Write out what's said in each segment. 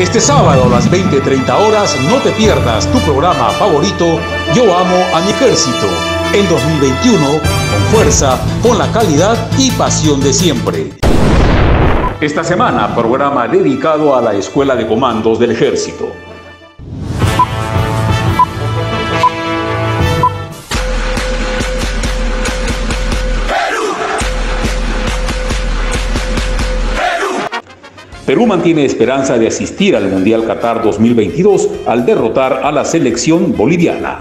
Este sábado a las 20.30 horas no te pierdas tu programa favorito Yo amo a mi ejército. En 2021, con fuerza, con la calidad y pasión de siempre. Esta semana, programa dedicado a la Escuela de Comandos del Ejército. Perú mantiene esperanza de asistir al Mundial Qatar 2022 al derrotar a la selección boliviana.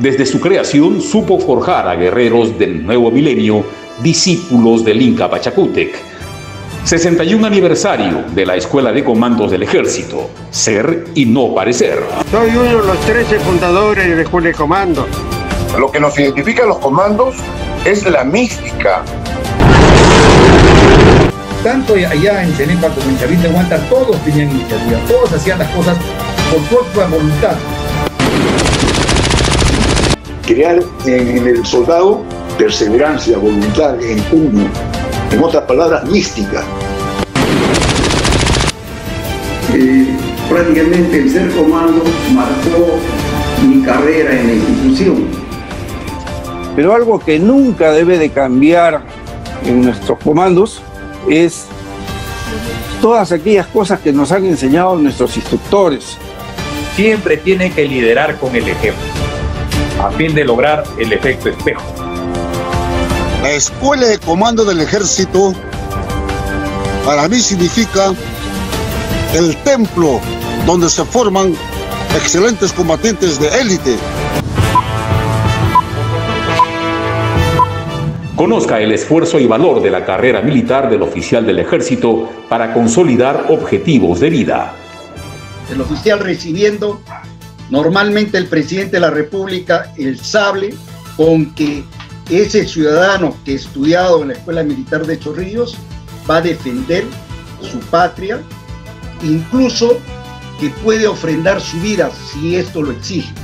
Desde su creación supo forjar a guerreros del nuevo milenio, discípulos del Inca Pachacútec. 61 aniversario de la Escuela de Comandos del Ejército, ser y no parecer. Soy uno de los 13 fundadores de la Escuela de Comandos. Lo que nos identifica a los comandos es la mística, tanto allá en Cenepa como en Chavín de Huanta, todos tenían iniciativa, todos hacían las cosas por propia voluntad. Crear en el soldado perseverancia, voluntad, empuño, en otras palabras, mística. prácticamente el ser comando marcó mi carrera en la institución. Pero algo que nunca debe de cambiar en nuestros comandos es todas aquellas cosas que nos han enseñado nuestros instructores. Siempre tiene que liderar con el ejemplo, a fin de lograr el efecto espejo. La escuela de comando del ejército para mí significa el templo donde se forman excelentes combatientes de élite Conozca el esfuerzo y valor de la carrera militar del oficial del ejército para consolidar objetivos de vida. El oficial recibiendo normalmente el presidente de la República el sable con que ese ciudadano que estudiado en la Escuela Militar de Chorrillos va a defender su patria, incluso que puede ofrendar su vida si esto lo exige.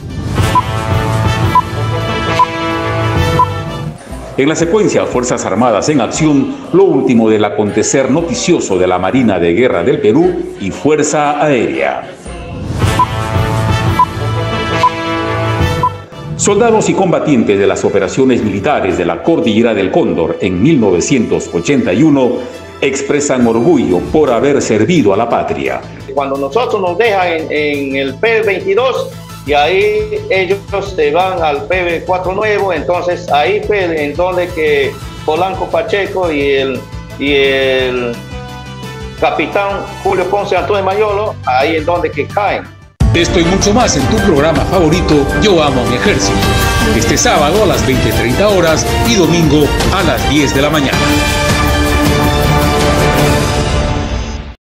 En la secuencia Fuerzas Armadas en Acción, lo último del acontecer noticioso de la Marina de Guerra del Perú y Fuerza Aérea. Soldados y combatientes de las operaciones militares de la Cordillera del Cóndor en 1981 expresan orgullo por haber servido a la patria. Cuando nosotros nos dejan en, en el P-22, y ahí ellos se van al PB4 nuevo, entonces ahí fue en donde que Polanco Pacheco y el, y el capitán Julio Ponce Antonio Mayolo, ahí en donde que caen. Esto y mucho más en tu programa favorito, Yo Amo a mi Ejército. Este sábado a las 20.30 horas y domingo a las 10 de la mañana.